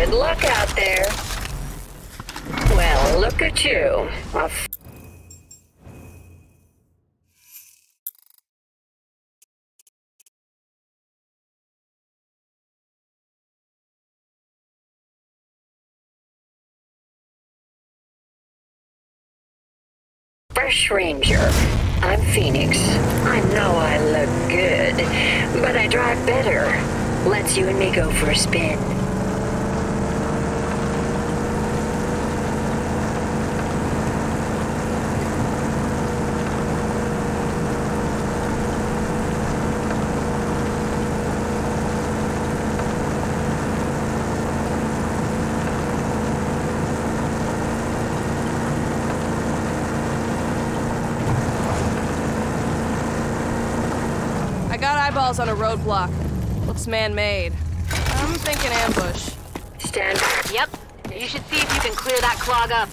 Good luck out there. Well, look at you. A Fresh Ranger. I'm Phoenix. I know I look good, but I drive better. Let's you and me go for a spin. I on a roadblock. Looks man-made. I'm thinking ambush. Stand. Yep. You should see if you can clear that clog up.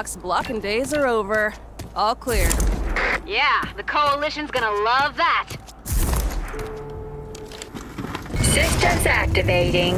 Roadblocks blocking days are over. All clear. Yeah, the Coalition's gonna love that. Systems activating.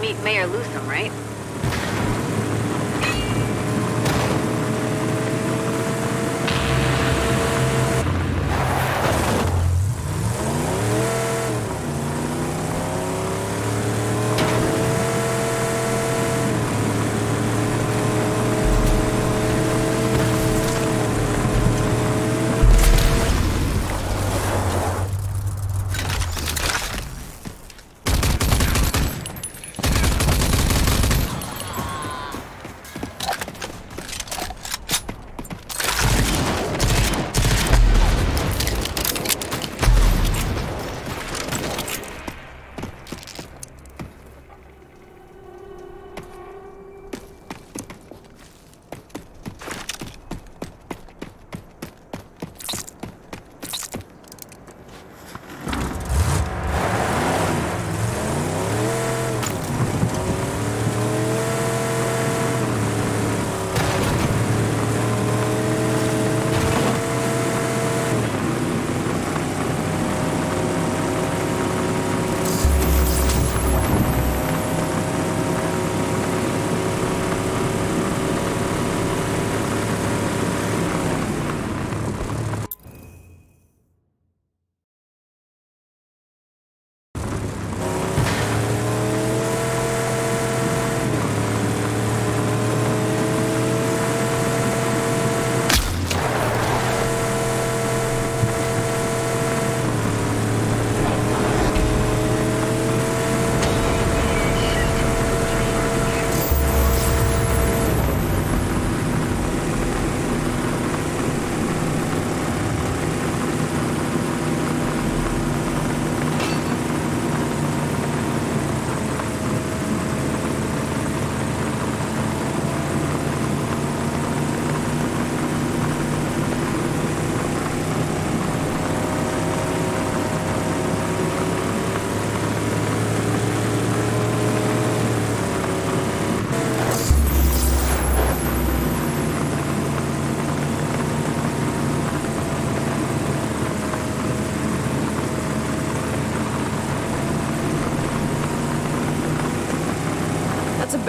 Meet Mayor Loosum, right?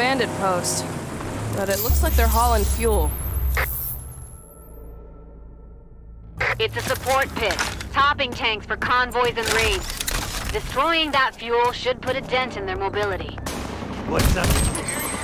Bandit post. But it looks like they're hauling fuel. It's a support pit. Topping tanks for convoys and raids. Destroying that fuel should put a dent in their mobility. What's up?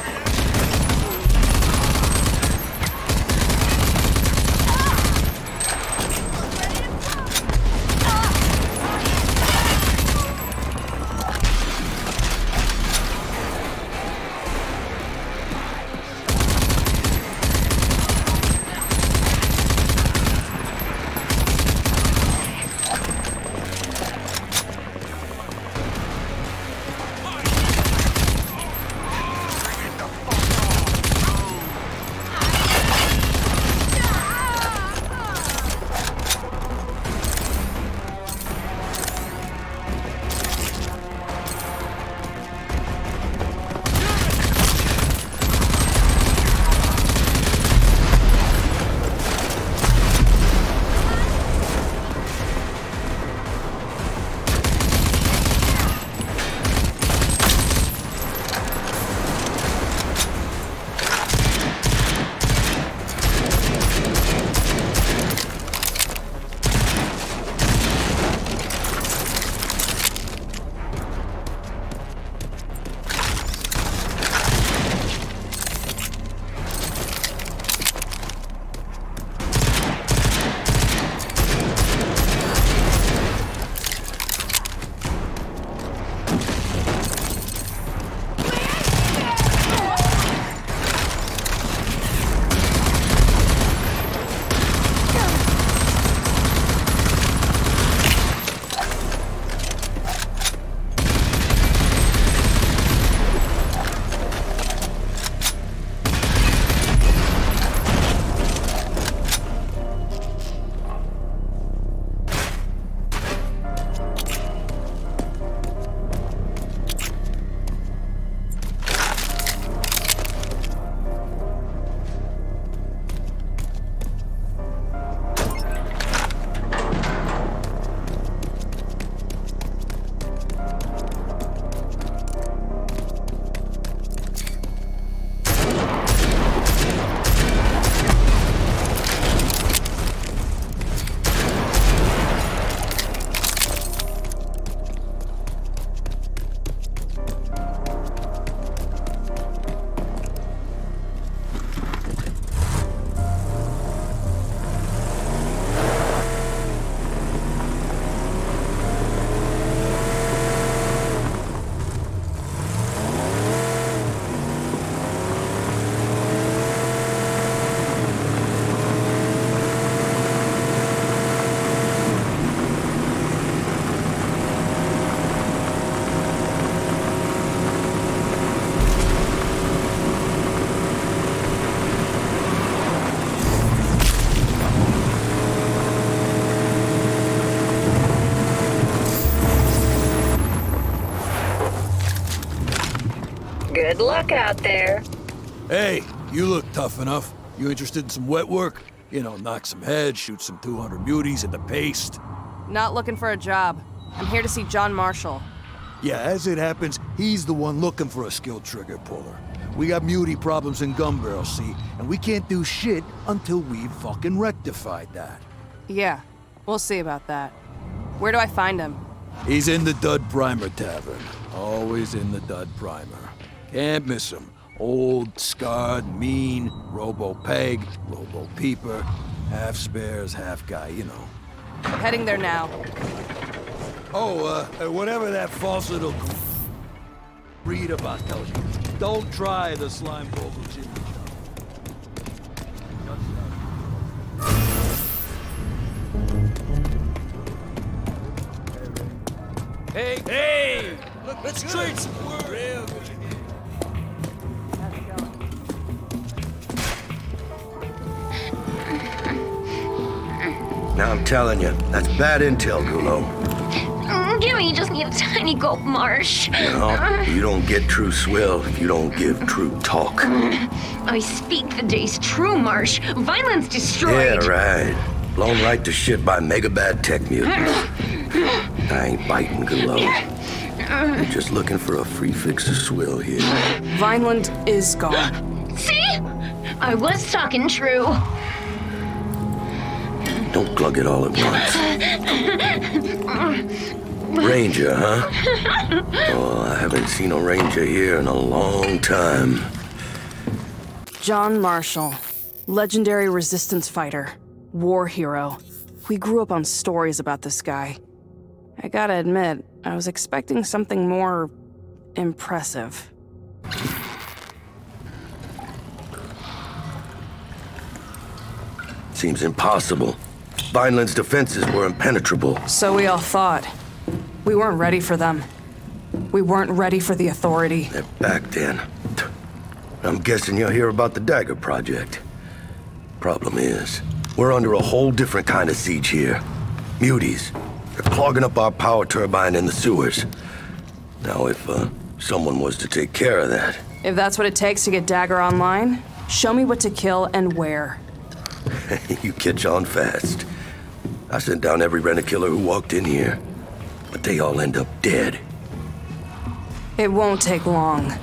Out there. Hey, you look tough enough. You interested in some wet work? You know, knock some heads, shoot some 200 muties in the paste. Not looking for a job. I'm here to see John Marshall. Yeah, as it happens, he's the one looking for a skilled trigger puller. We got muty problems in Gunbarrels, see? And we can't do shit until we've fucking rectified that. Yeah, we'll see about that. Where do I find him? He's in the Dud Primer Tavern. Always in the Dud Primer. Can't miss him. Old, scarred, mean, robo-peg, robo-peeper. Half spares, half guy, you know. Heading there now. Oh, uh, uh, whatever that false little read about tells you, don't try the slime vogel chimney. Hey, hey! Look, let's trade some words. Now I'm telling you, that's bad intel, Gulo. Mm, Gimme just need a tiny gulp, Marsh. You know, you don't get true swill if you don't give true talk. I speak the day's true, Marsh. Violence destroyed. Yeah, right. Blown right to shit by mega bad tech mutants. I ain't biting, Gulo. You're just looking for a free fix of swill here. Vineland is gone. See? I was talking true. Don't glug it all at once. Ranger, huh? Oh, I haven't seen a ranger here in a long time. John Marshall, legendary resistance fighter, war hero. We grew up on stories about this guy. I gotta admit, I was expecting something more impressive. Seems impossible. Vineland's defenses were impenetrable. So we all thought. We weren't ready for them. We weren't ready for the authority. They're back then. I'm guessing you'll hear about the Dagger Project. Problem is, we're under a whole different kind of siege here. Muties. They're clogging up our power turbine in the sewers. Now, if uh, someone was to take care of that, If that's what it takes to get Dagger online, show me what to kill and where. you catch on fast. I sent down every rent-a-killer who walked in here, but they all end up dead. It won't take long.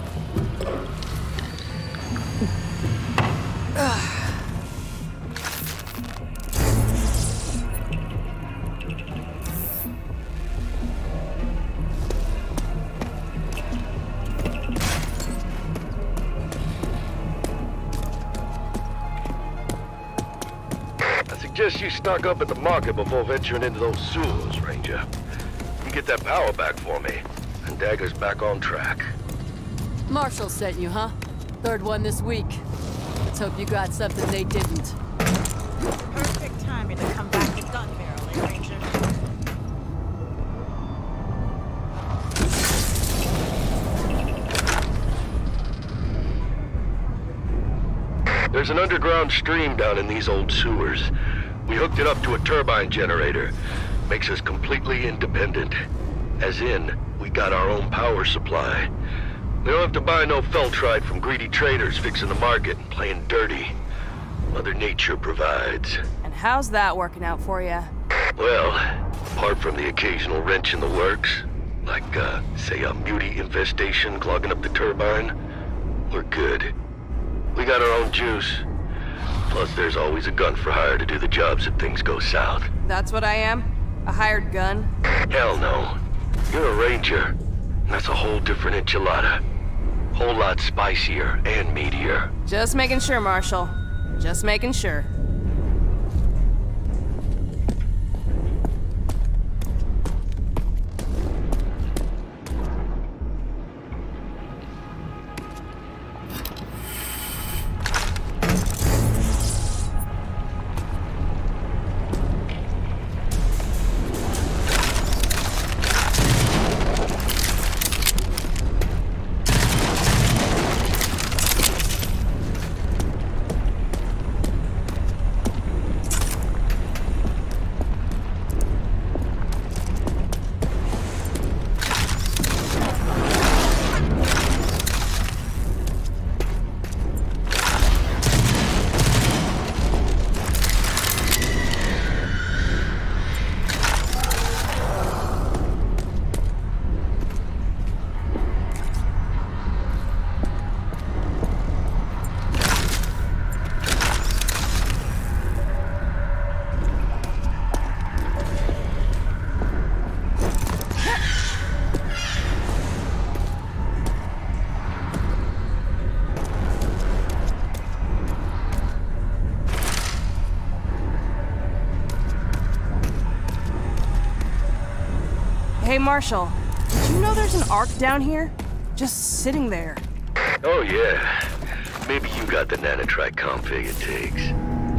Stock up at the market before venturing into those sewers, Ranger. You get that power back for me, and Dagger's back on track. Marshall sent you, huh? Third one this week. Let's hope you got something they didn't. Perfect timing to come back with Gunbarrel, eh, Ranger? There's an underground stream down in these old sewers. We hooked it up to a turbine generator. Makes us completely independent. As in, we got our own power supply. We don't have to buy no feltrite from greedy traders fixing the market and playing dirty. Mother Nature provides. And how's that working out for you? Well, apart from the occasional wrench in the works, like, uh, say a muty infestation clogging up the turbine, we're good. We got our own juice. Plus, there's always a gun for hire to do the jobs if things go south. That's what I am? A hired gun? Hell no. You're a ranger. That's a whole different enchilada. Whole lot spicier and meatier. Just making sure, Marshall. Just making sure. Hey, Marshall. Did you know there's an ark down here? Just sitting there. Oh, yeah. Maybe you got the nanotrite config it takes.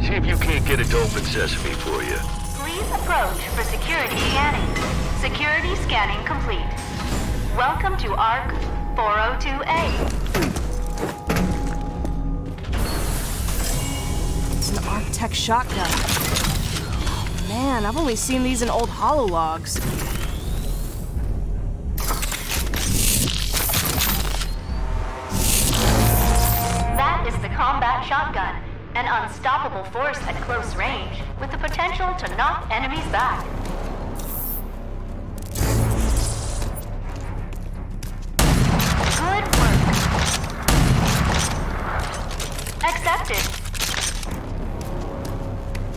See if you can't get it to open sesame for you. Please approach for security scanning. Security scanning complete. Welcome to Ark 402A. It's an Arctech shotgun. Man, I've only seen these in old holologs. Knock enemies back. Good work. Accepted.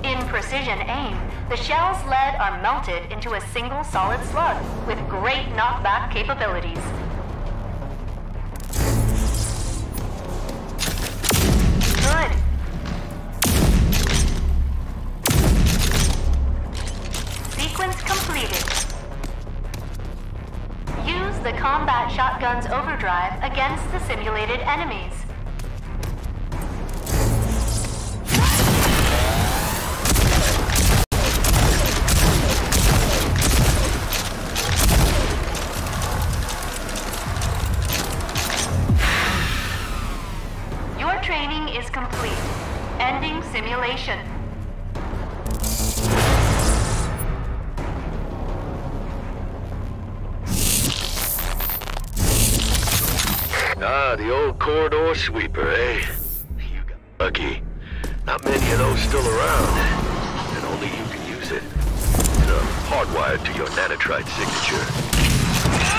In precision aim, the shell's lead are melted into a single solid slug with great knockback capabilities. Overdrive against the simulated enemies. The old corridor sweeper, eh? You got lucky. Not many of those still around. And only you can use it. It's hardwired to your nanotrite signature.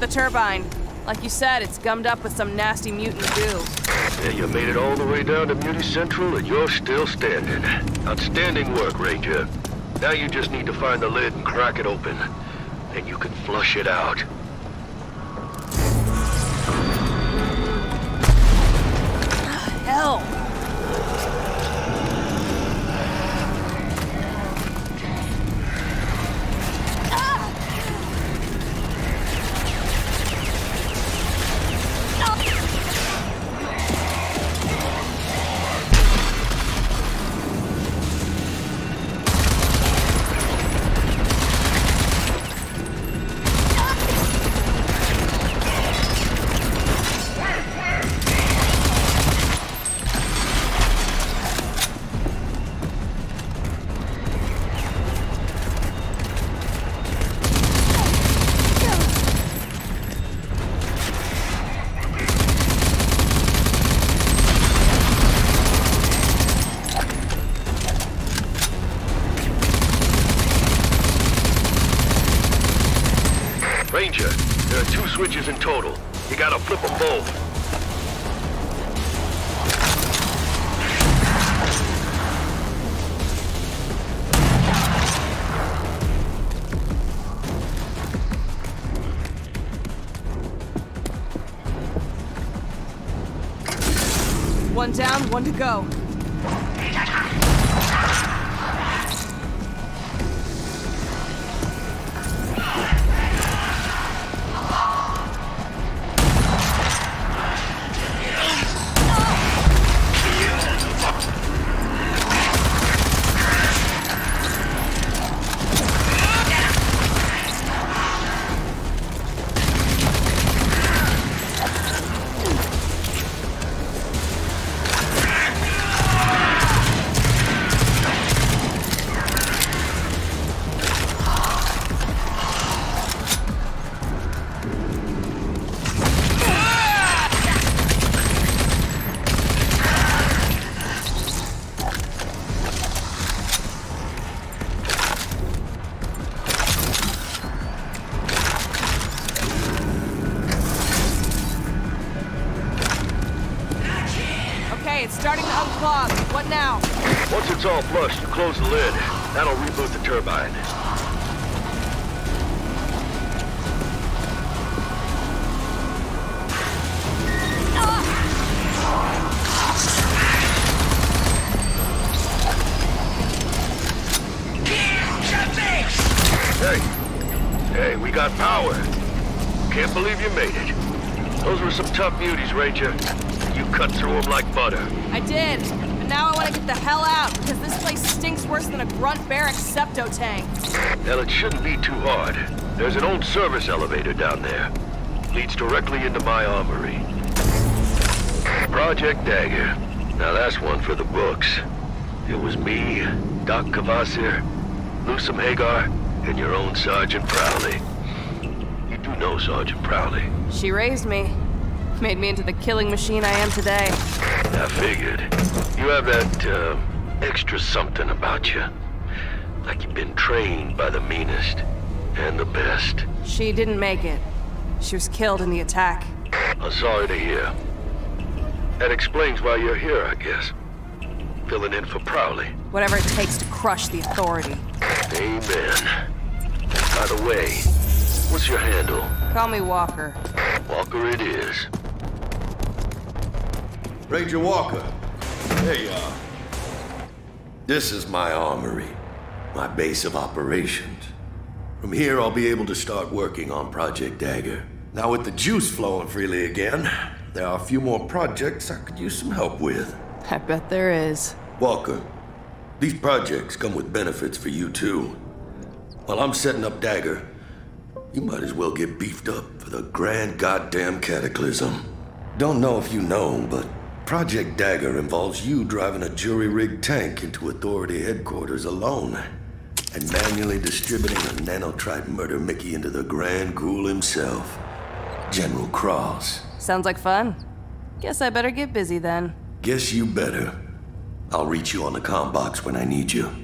The turbine. Like you said, it's gummed up with some nasty mutant goo. Yeah, you made it all the way down to Muty Central and you're still standing. Outstanding work, Ranger. Now you just need to find the lid and crack it open. And you can flush it out. Hell! Go. Some tough beauties, Ranger. You cut through them like butter. I did. But now I want to get the hell out because this place stinks worse than a grunt barrack septo tank. Well, it shouldn't be too hard. There's an old service elevator down there. Leads directly into my armory. Project Dagger. Now that's one for the books. It was me, Doc Kvasir, Loosum Hagar, and your own Sergeant Prowley. You do know Sergeant Prowley. She raised me. Made me into the killing machine I am today. I figured. You have that, uh, extra something about you. Like you've been trained by the meanest and the best. She didn't make it. She was killed in the attack. I'm sorry to hear. That explains why you're here, I guess. Filling in for Prowley. Whatever it takes to crush the authority. Amen. By the way, what's your handle? Call me Walker. Walker it is. Ranger Walker. There you are. This is my armory, my base of operations. From here, I'll be able to start working on Project Dagger. Now, with the juice flowing freely again, there are a few more projects I could use some help with. I bet there is. Walker, these projects come with benefits for you too. While I'm setting up Dagger, you might as well get beefed up for the grand goddamn cataclysm. Don't know if you know, but Project Dagger involves you driving a jury-rigged tank into Authority headquarters alone and manually distributing a nanotrite murder Mickey into the Grand Ghoul himself, General Cross. Sounds like fun. Guess I better get busy then. Guess you better. I'll reach you on the comm box when I need you.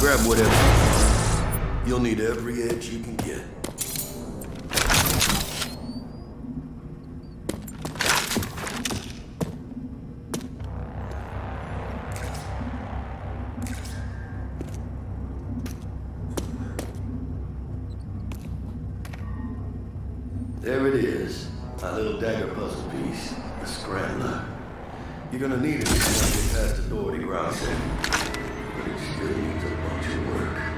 Grab whatever. You'll need every edge you can get. There it is. My little dagger puzzle piece. The scrambler. You're gonna need it if you get past the ground setting. Still a bunch of work.